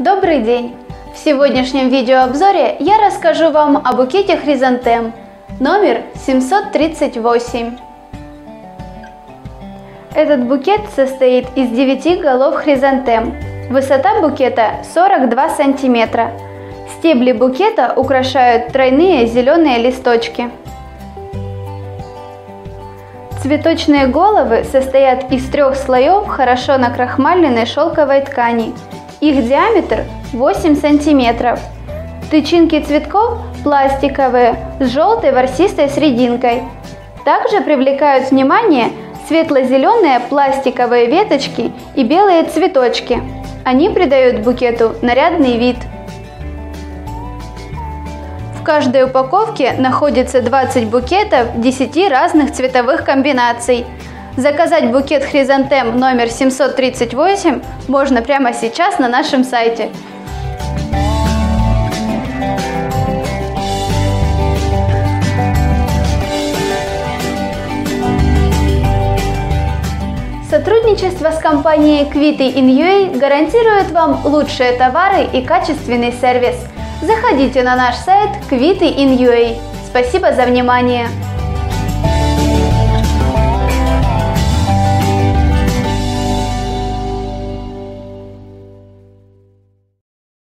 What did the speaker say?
Добрый день! В сегодняшнем видеообзоре я расскажу вам о букете хризантем номер 738. Этот букет состоит из 9 голов хризантем. Высота букета 42 сантиметра. Стебли букета украшают тройные зеленые листочки. Цветочные головы состоят из трех слоев хорошо накрахмаленной шелковой ткани. Их диаметр 8 сантиметров. Тычинки цветков пластиковые с желтой ворсистой срединкой. Также привлекают внимание светло-зеленые пластиковые веточки и белые цветочки. Они придают букету нарядный вид. В каждой упаковке находится 20 букетов 10 разных цветовых комбинаций. Заказать букет хризантем номер 738 можно прямо сейчас на нашем сайте. Сотрудничество с компанией Квиты in гарантирует вам лучшие товары и качественный сервис – Заходите на наш сайт Квиты in Спасибо за внимание!